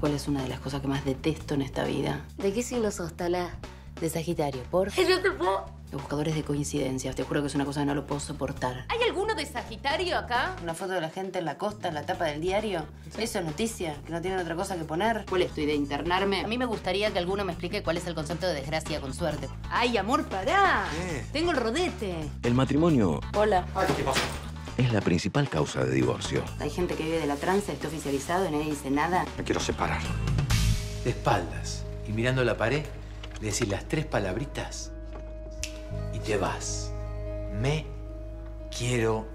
cuál es una de las cosas que más detesto en esta vida? ¿De qué signo sos, Tala? De Sagitario, por. Yo te puedo. Los buscadores de coincidencias. Te juro que es una cosa que no lo puedo soportar. ¿Hay alguno de Sagitario acá? Una foto de la gente en la costa, en la tapa del diario. Eso es noticia, que no tienen otra cosa que poner. ¿Cuál es tu idea? ¿Internarme? A mí me gustaría que alguno me explique cuál es el concepto de desgracia con suerte. ¡Ay, amor, pará! Tengo el rodete. El matrimonio Hola. Es la principal causa de divorcio. Hay gente que vive de la tranza, está oficializado y nadie dice nada. Me quiero separar. De espaldas y mirando la pared, le decís las tres palabritas y te vas. Me quiero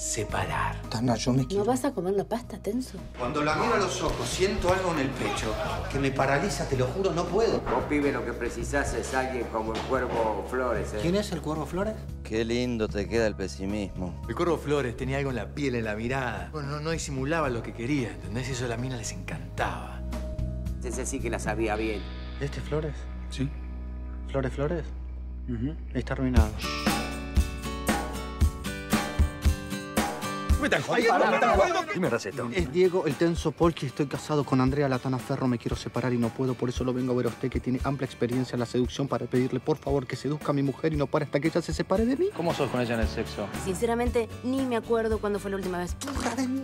separar. Tana, yo me ¿No quiero. vas a comer la pasta, Tenso? Cuando la miro a los ojos, siento algo en el pecho que me paraliza, te lo juro, no puedo. Vos, pibe, lo que precisás es alguien como el Cuervo Flores, ¿eh? ¿Quién es el Cuervo Flores? Qué lindo te queda el pesimismo. El Corvo Flores tenía algo en la piel, en la mirada. Bueno, no, no disimulaba lo que quería, ¿entendés? Eso a la mina les encantaba. Ese sí que la sabía bien. ¿Este Flores? ¿Sí? ¿Flores Flores? Está arruinado. Dime receta. Es Diego el Tenso Polki, estoy casado con Andrea Latana Ferro, me quiero separar y no puedo, por eso lo vengo a ver a usted que tiene amplia experiencia en la seducción para pedirle por favor que seduzca a mi mujer y no para hasta que ella se separe de mí. ¿Cómo sos con ella en el sexo? Sinceramente, ni me acuerdo cuándo fue la última vez.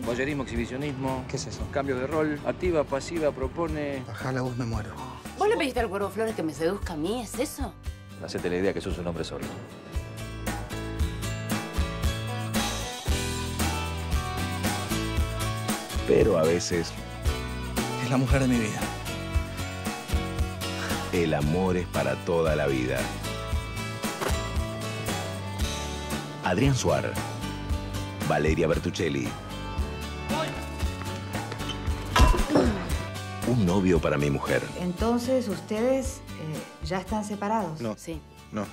Boyerismo, exhibicionismo. ¿Qué es eso? Cambio de rol. Activa, pasiva, propone. Baja la voz, me muero. ¿Vos le pediste al Cuervo Flores que me seduzca a mí? ¿Es eso? Hacete la idea que sos un hombre solo. Pero a veces Es la mujer de mi vida. el amor es para toda la vida. Adrián Suar. Valeria Bertuccelli. Un novio para mi mujer. Entonces, ¿ustedes eh, ya están separados? No. Sí. No.